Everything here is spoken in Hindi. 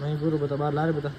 नहीं पूरा बता बाहर ला रहे बता।